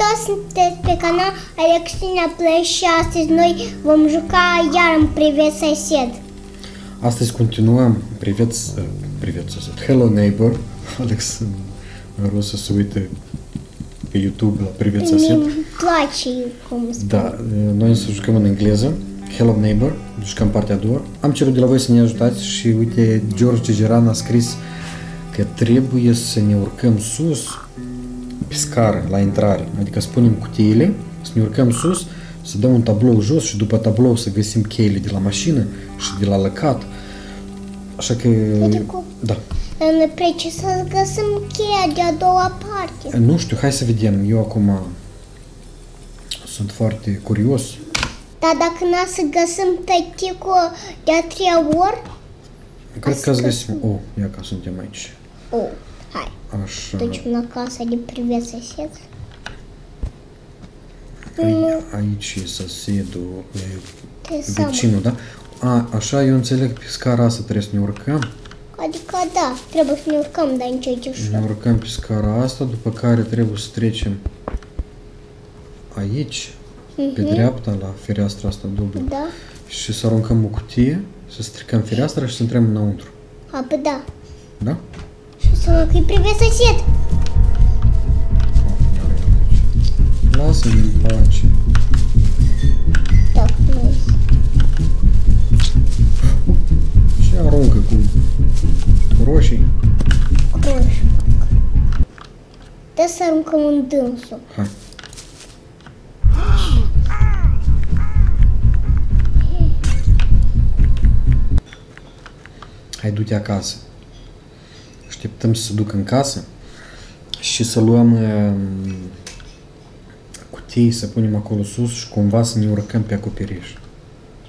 toți, sunteți pe canal Alexina Play și astăzi noi vom juca iar în Privet Sesed. Astăzi continuăm Privet, Privet Sesed, Hello Neighbor. Alex în să se uite pe YouTube la Privet Sesed. Îmi place cum spune. Da, noi să jucăm în engleză. Hello Neighbor, jucăm partea a doua. Am cerut de la voi să ne ajutați și uite, George Geran a scris că trebuie să ne urcăm sus pe scară, la intrare. Adică spunem cutiile, să ne urcăm sus, să dăm un tablou jos și după tablou să găsim cheile de la mașină și de la lăcat. Așa că... Pătrucu, da. Pe ce să găsim cheia de a doua parte? Nu știu, hai să vedem. Eu acum sunt foarte curios. Dar dacă n-a să găsim tăticul de a treia ori... Cred că ați găsit... Oh, ia că suntem aici. Oh. Așa. Ducem la casa de privet sosed. Aici e sosedul, e vecinul, da? A, așa eu înțeleg pe scara asta trebuie să ne urcăm? Adică da, trebuie să ne urcăm, dar nici aici ușor. Ne urcăm pe scara asta, după care trebuie să trecem aici, uh-huh. pe mhm. dreapta, la fereastra asta dublă. Da. Și să aruncăm o cutie, să stricăm da. fereastra și să intrăm înăuntru. A, pe păi da. Da? И привет, сосед. Нас не бачить. Так, ну. Ще ром какую. Гроші. Гроші. Та сам командинсу. Ха. Хай йдуть акази. Așteptăm să se ducă în casă și să luăm uh, cutii, să punem acolo sus și cumva să ne urcăm pe acoperiș.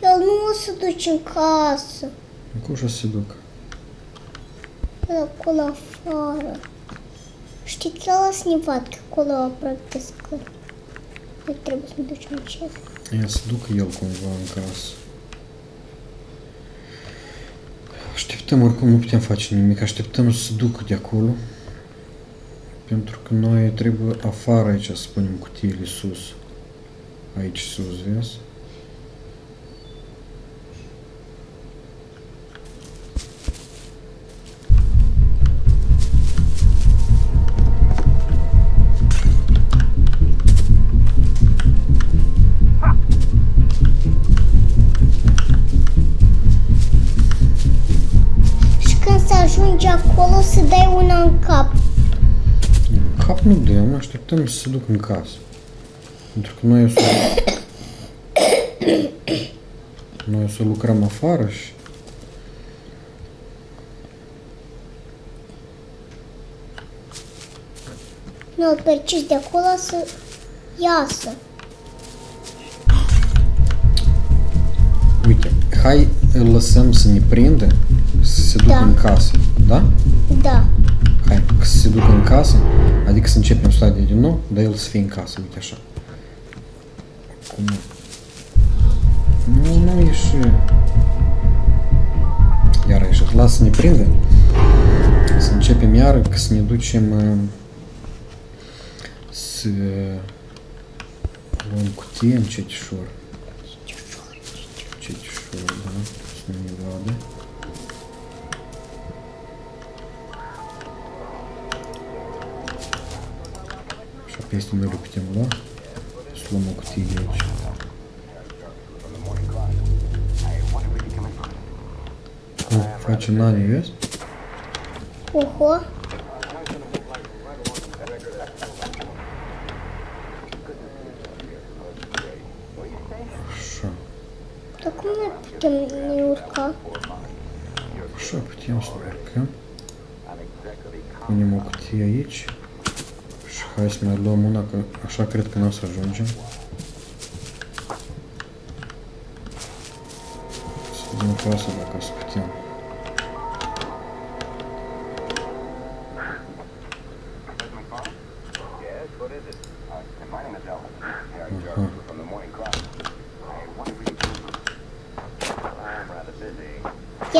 El nu o să duce în casă. Cum o să se ducă? El acolo afară. Știi, că las că acolo practic. Nu trebuie să ne ducem în casă. Ia să ducă el cumva în casă. Așteptăm, oricum nu putem face nimic, așteptăm să duc de acolo. Pentru că noi trebuie afară aici să punem cutiile sus. Aici sus, vezi? cap nu dă, mă așteptăm să se duc în casă. Pentru că noi o să... Noi o să lucrăm afară și... Nu, ce de acolo să iasă. Uite, hai lăsăm să ne prindă, să se ducă da. în casă, da? Da. Hai, că să se ducă în casă, adică să începem stadiul din nou, dar el să fie în casă, uite așa. Cum? Nu, nu ieși. Iar a ieșit. Lasă să ne prindă. Să începem iară, că să ne ducem uh, să luăm cutie încet ușor. Încet da? Să ne vadă. Естественно, люк темно. Сломок ты идешь. О, начинание есть? Ого. Хорошо. Так у мене потім не урка. Що потім шнурка? У нього яєчі. Resmen domuna așa cred că nu o să ajungem. Să dăm casă dacă o să putem.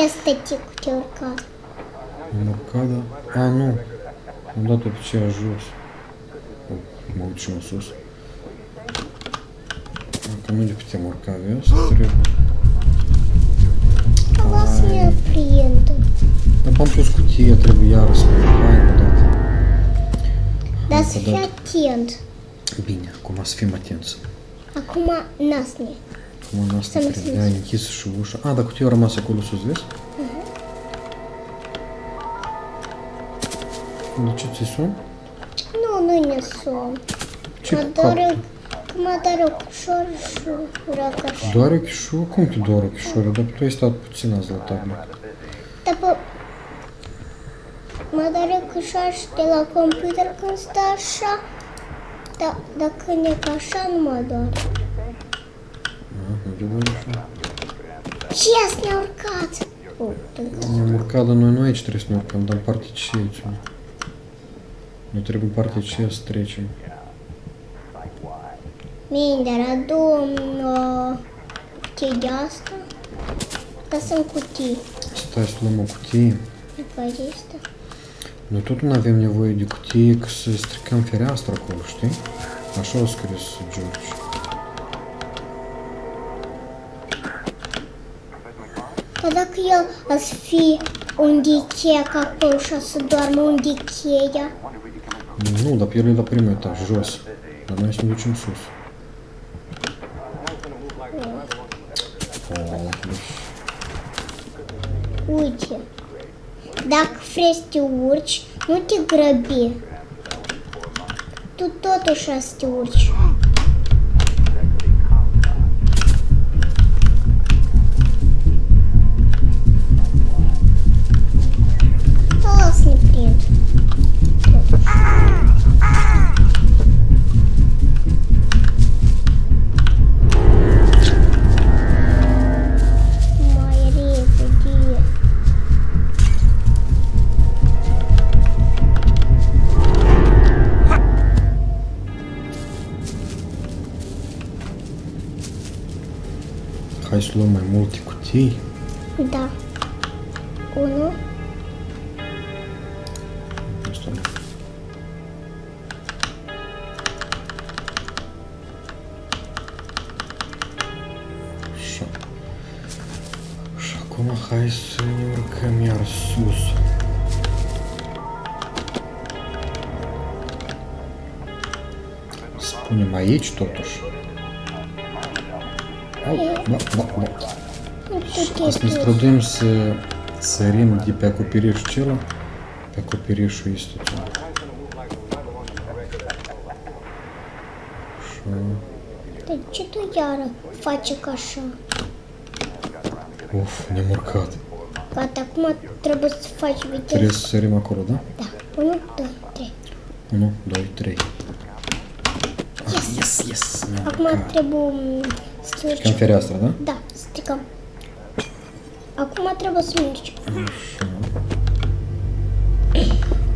Este ce cu ce urcat. Am urcat, da? A, nu. Am dat-o pe aceea jos молочный насос. кому не морковес требует. А у вас не принято. На пампуску те требую я куда куди. Да с сфиатент. Біня, кума сфіматенс. А кума нас не. Кума нас не требує. Я не кису шувуша. А, так у тебя ромаса колесо звезд? Угу. Значит, здесь он. вынесу. Чипка. Mă doare chișorul? Cum te doare chișorul? Dar tu ai stat puțin azi la tablă. Dar Mă doare chișorul și de la computer când stă așa. Da, dar când e ca așa nu mă doare. Ce ați ne-a urcat? Ne-am urcat, dar noi nu aici trebuie să ne urcăm, dar în parte ce e aici? Внутри бомбардировщика встречи. Mindre domnul ce de asta? Dar sunt cutii. Stai să luăm cutii. După acesta. Noi tot nu avem nevoie de cutii, că să stricăm fereastra acolo, știi? Așa a scris George. Dar dacă el ați fi un dichec acolo și să doarmă un dicheia? Ну, da pierdolii la primul etaj, jos. Dar noi să ne ducem sus. Uite, dacă vrei să te urci, nu te grăbi. Tu totuși să te urci. детей? Да. Уно. Все. Шакума хайсур камерсус. Спуни моей что-то ж. Ау, ба, ба, ба. Azi ne străduim să sărim de pe acoperișul cela pe acoperișul istuțului. Și... Dar ce tu iară faci ca așa? Uf, ne-am urcat. Gata, acum trebuie să faci viteză. Trebuie să sărim acolo, da? Da. 1, 2, 3. 1, 2, 3. Yes, yes, yes. Acum trebuie să... Stricăm fereastra, da? Da, stricăm. Acum trebuie să mergi.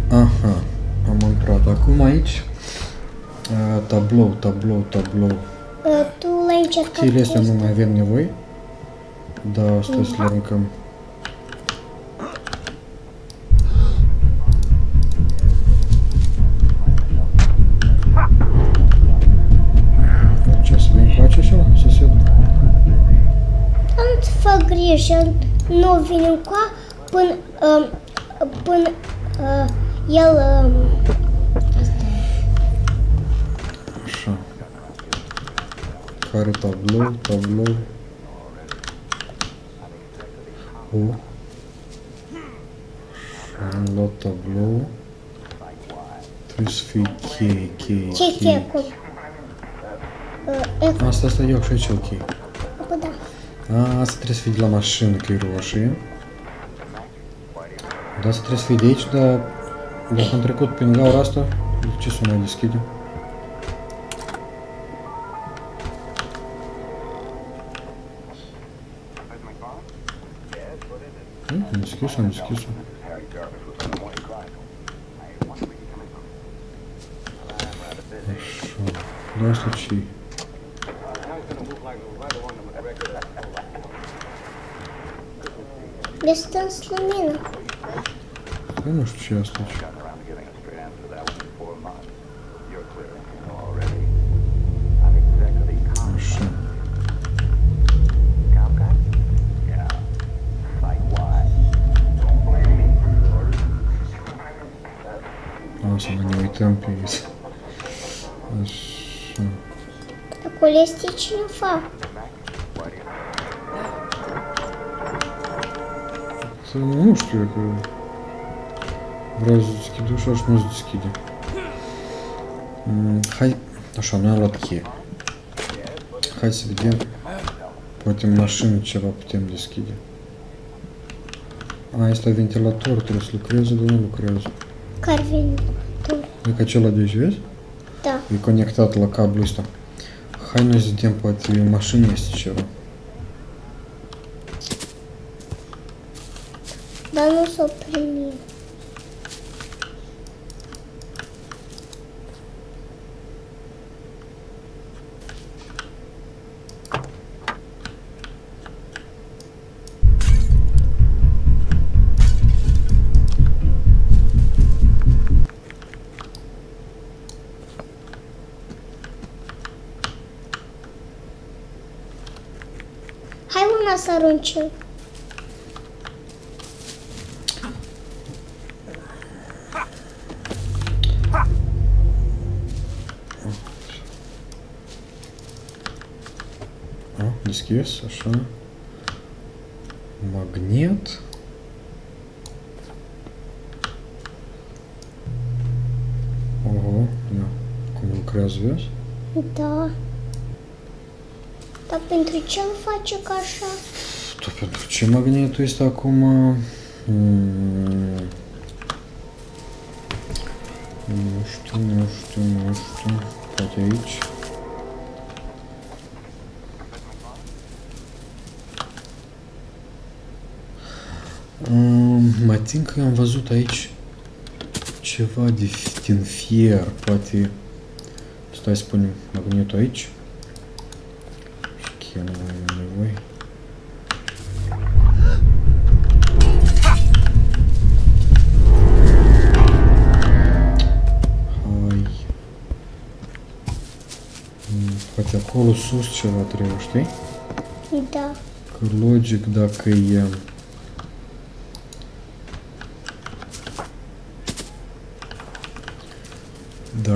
Aha, am intrat acum aici. tablou, tablou, tablou. tu l-ai încercat Chile astea nu mai avem nevoie. Da, stai să le aruncăm. Da. Ce să le încoace așa, să se duc? Nu-ți fac griji, vine cu până, uh, până uh, el... Uh, Așa. Care tablou, tablou. O. Am luat tablou. Trebuie să fie cheie, cheie, cheie. Ce cheie acolo? Asta, asta iau și aici, ok. A, asta trebuie să fie de la mașină, că e roșie. Da, asta trebuie să fie de aici, dar dacă am trecut prin gaura asta, de ce să mai deschidem? Hm, am deschis, am deschis. Așa, dar asta ce -i? Я стану с нами. Конечно, сейчас ничего. Nossa, на него и темп есть. Такой лестничный факт. Там муж тебе Вразицки, душа ж мазицки. Хай. А що, на ну, лапки. Хай по этим машину чего по тем дискиді. А, если вентилятор, то есть лукрезу, да не Карвин. Карвентур. Накачала здесь весь? Да. И коннектат лака блюста. Хай не ну, затем по этой машине, есть чего. să o primim. Hai una să Где США? Магнит. Ого, да. Кому развез? Да. Та pentru face așa? Та pentru ce magnetul este acum... Nu știu, nu știu, nu știu. Poate aici. Um, mai țin că am văzut aici ceva de, din fier, poate stai să punem magnetul aici și chiar nu mai am nevoie Hai. Hmm, poate acolo sus ceva trebuie, știi? Da. Că logic dacă e...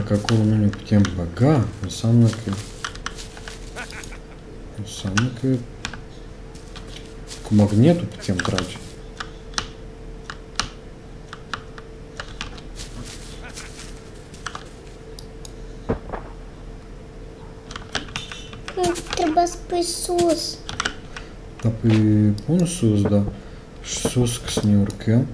какого номер тем бога, самок и самок и к магнету тем трать. Треба списус. Та пи пунсус, да. Шсус к снюрке.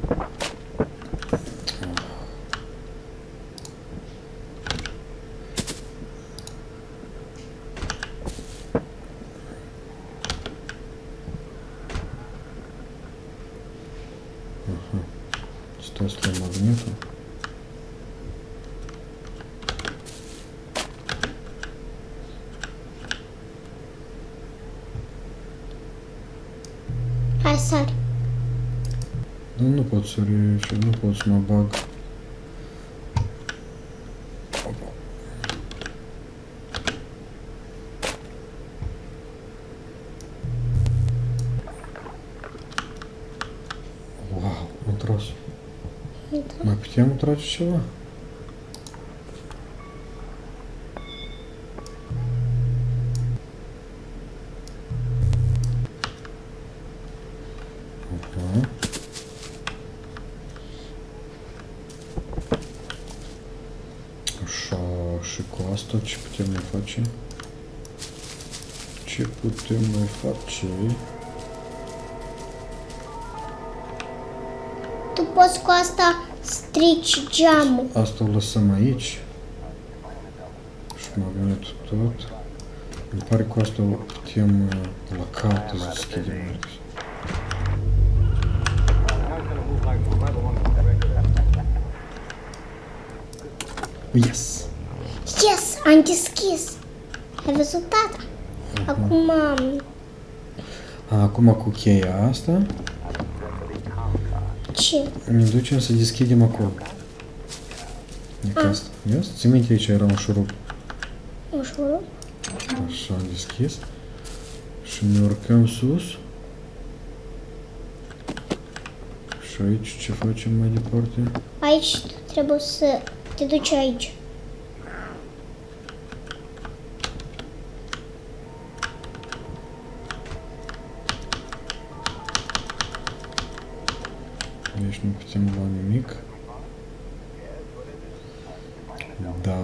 Мы по тему трачу чего? Шиквасто, чипутемные фачи. и фачи. fost cu street strici geamul. Asta o lăsăm aici. Și magnetul tot. Îmi pare că asta o putem uh, la carte să deschidem aici. Yes! Yes! Am deschis! Ai văzut tata? Acum... Acum cu cheia asta... Дучим. Дучим се диски ги мако. Некаст. Јас цимите ќе рано шуруп. Шуруп. Хорошо, дискис. Шнуркам сус. Що aici ce facem mai departe? Aici trebuie să te duci допустим, Мик. Да.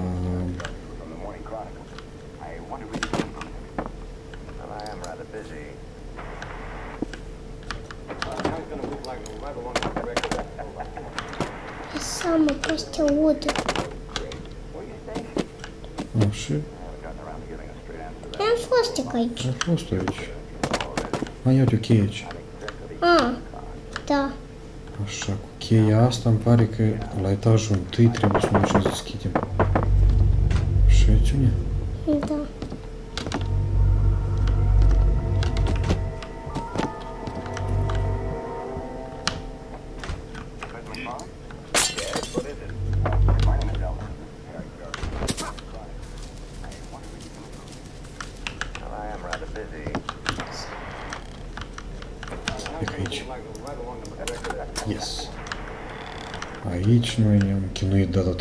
Самый просто воду. Ну, Вообще. Транфостикович. Транфостикович. Майотюкевич. Așa, cu cheia asta îmi pare că la etajul întâi trebuie să mergem să deschidem. Și aici unde?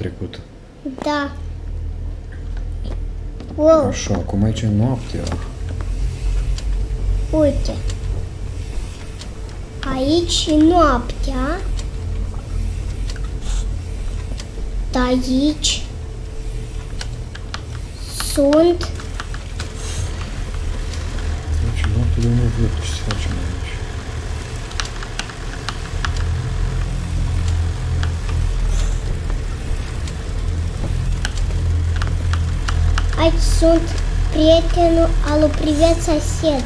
trecut. Da. Wow. Așa, acum aici e noaptea. Uite. Aici e noaptea. Dar aici sunt aizsūta prietenu, alu привет, сосед.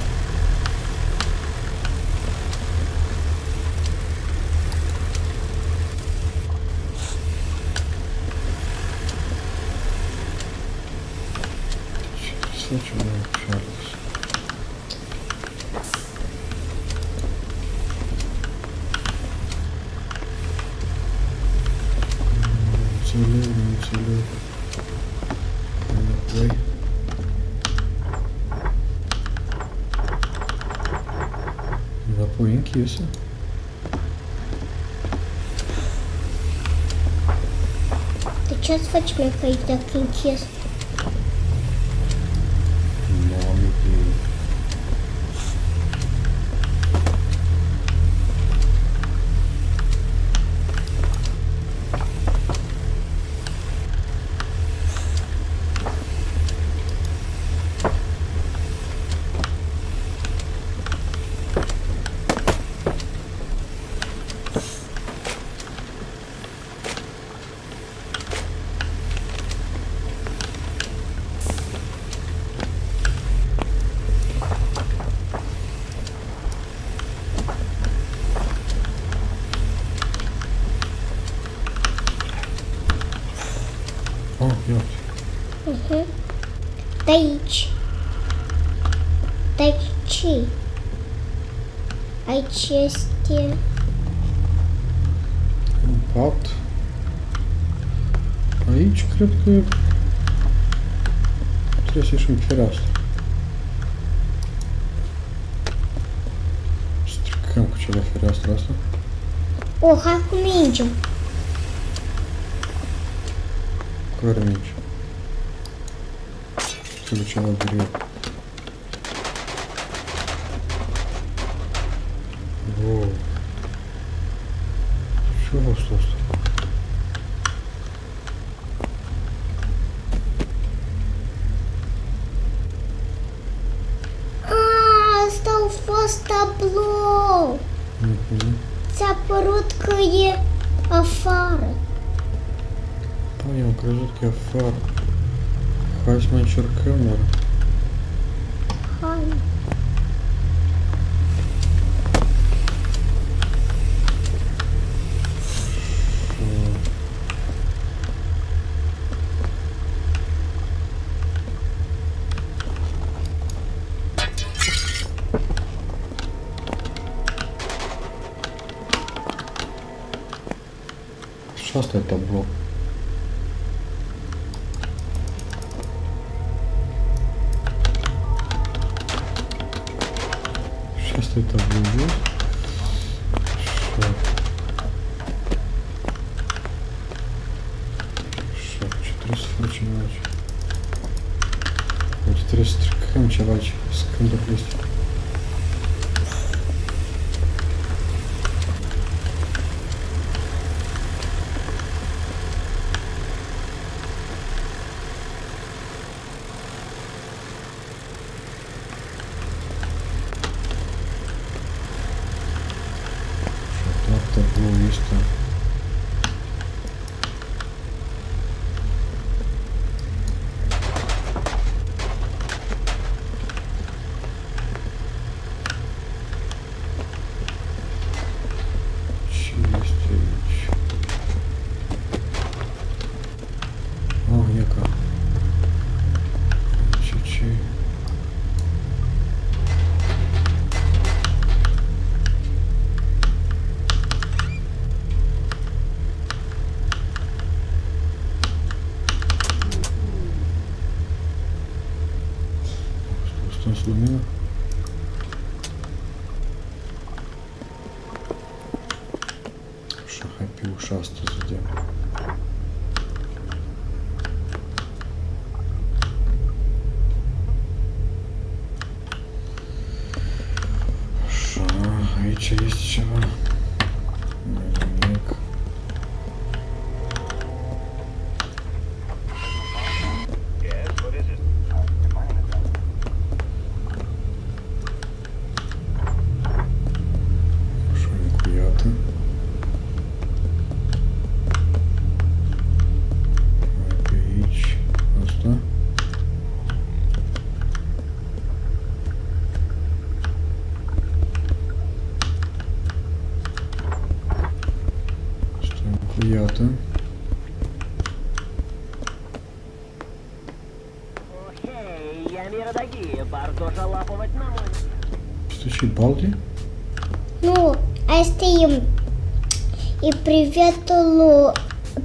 Ничего. execution. The chest fetch may play duck and какой части? Pat. Aici cred că trebuie să ieșim fereastră. Stricăm cu cele fereastră asta. Oh, hai cu mingea. Care minge? Trebuie ceva greu. Во. Что у нас тут? Табло. Угу. породка короткої афари. Понял, короткий афар. Хай мене черкемер. Часто это блок. Часто это будет. Шаг. Шаг. 400 короче. 400 км, короче. Секунду 200.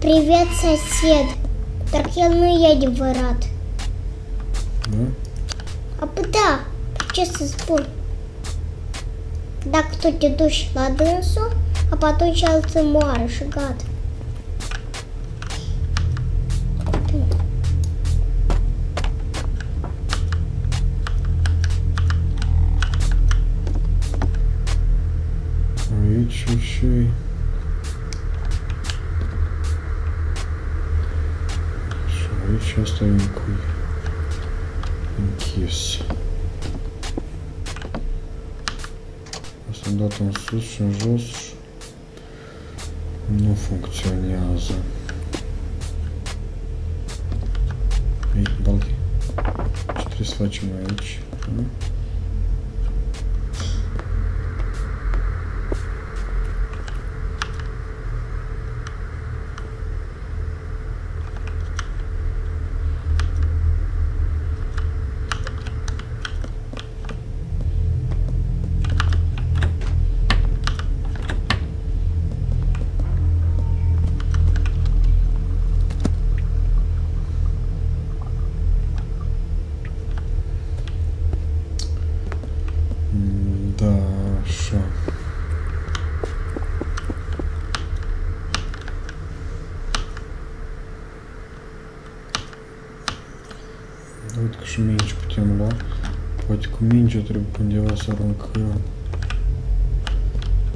Привет, сосед. Так я ну едем в рад. Да? А куда? честно спор. Да кто тебе дождь ладынсу, а потом чалцы марыш, гад. Ой, чушь. Just a quick kiss. Soldatul sus și în jos nu funcționează. Ei, balde. Ce trebuie să facem aici? Da? хорошо. Давайте ще менше потемло. Потіку менше треба подіватися ранкою.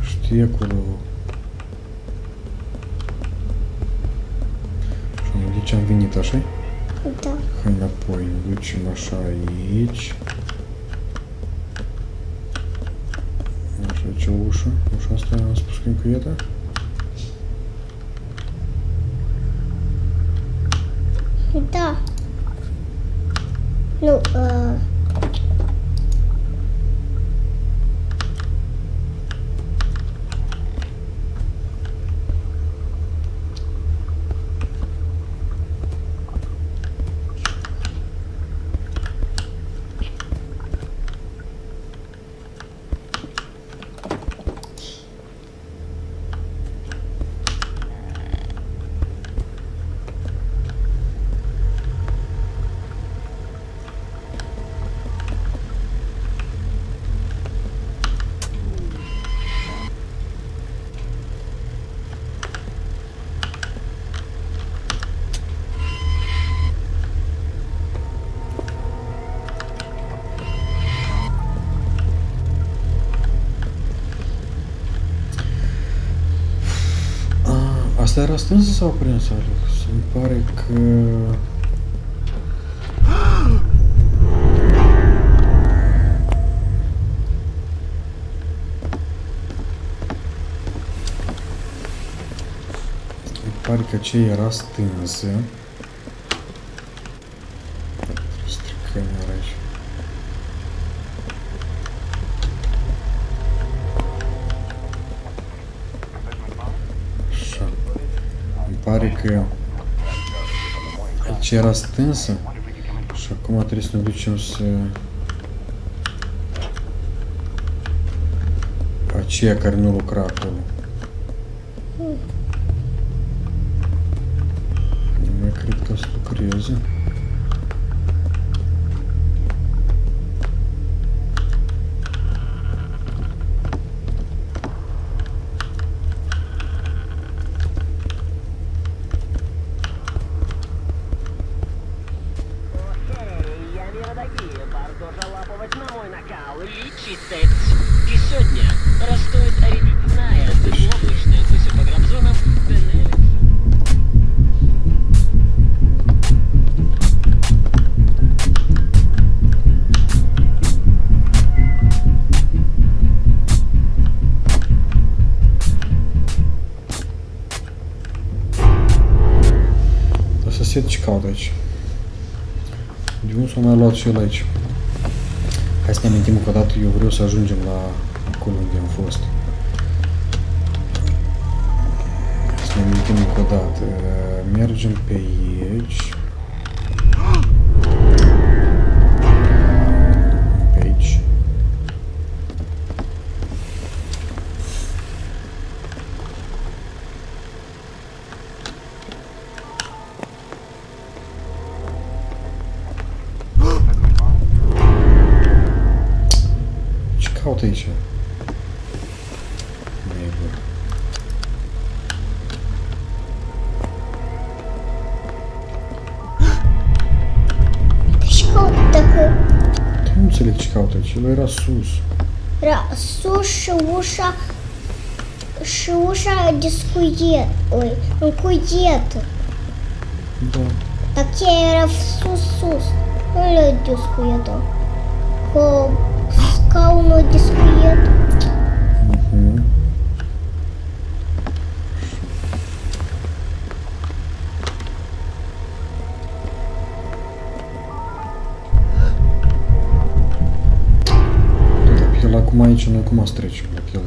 Штекулево. Що, дівчам виніташи? Так. Да. Хай напоїм, лучше маша яєчь. Еще выше. Выше оставим. Спускаем квета. restrânsă sau prinsă, Alex? Îmi pare că... Îmi pare că ce era stânsă... pare că aici era stânsă și acum trebuie să ne ducem să aceea care nu lucra acolo. Nu mai cred că o să lucreze. set ce caut aici? De unde s-o mai luat și el aici? Hai să ne amintim încă o dată, eu vreau să ajungem la acolo unde am fost. Hai să ne amintim încă o dată. Mergem pe aici. ты еще. Tümselik çıkartıcılığı rasus. Rasus şuşa şuşa diskuye ой, ну кует. Да. Так я расусус. Ну, дискует. Хоп. scaunul de scuiet. Uh -huh. El acum aici, noi cum a trece? El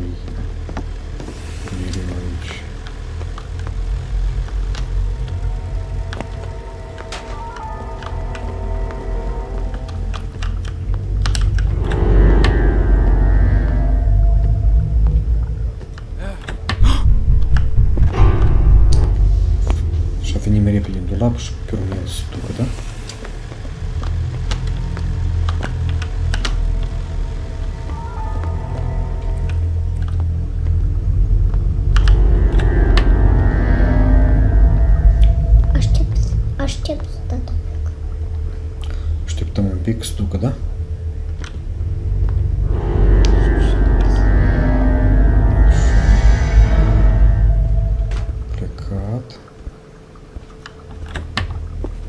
ну-ка, да?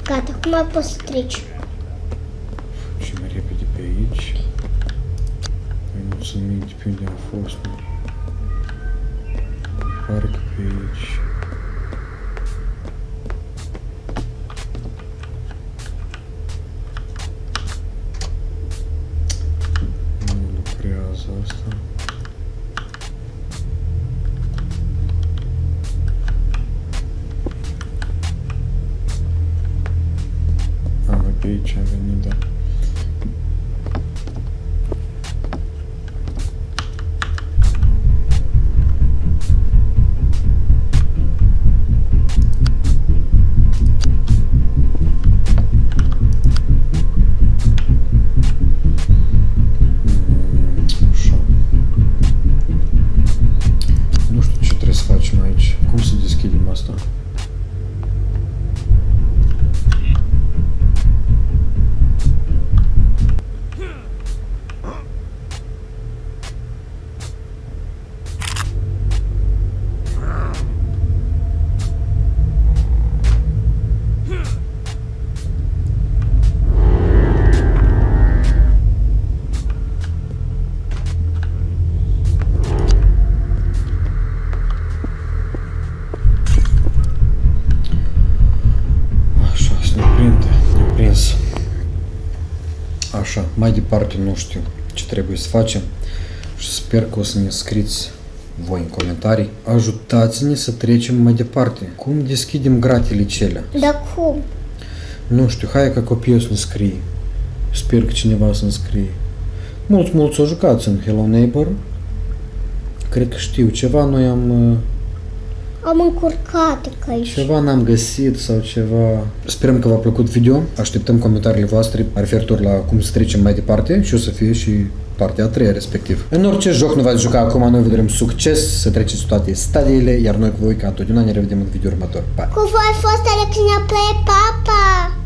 Прикат. Каток мы постричь. departe nu știu ce trebuie să facem și sper că o să ne scriți voi în comentarii. Ajutați-ne să trecem mai departe. Cum deschidem gratele cele? Da cum? Nu știu, hai ca copiii să ne scrie. Sper că cineva să ne scrie. Mulți, mulți o jucați în Hello Neighbor. Cred că știu ceva, noi am uh, am încurcat că aici. Ceva n-am găsit sau ceva... Sperăm că v-a plăcut video. Așteptăm comentariile voastre referitor la cum să trecem mai departe și o să fie și partea a treia respectiv. În orice joc nu v-ați juca acum, noi vă dorim succes să treceți toate stadiile, iar noi cu voi ca întotdeauna ne revedem în video următor. Pa! Cu voi a fost Alexina Play, papa! Pa!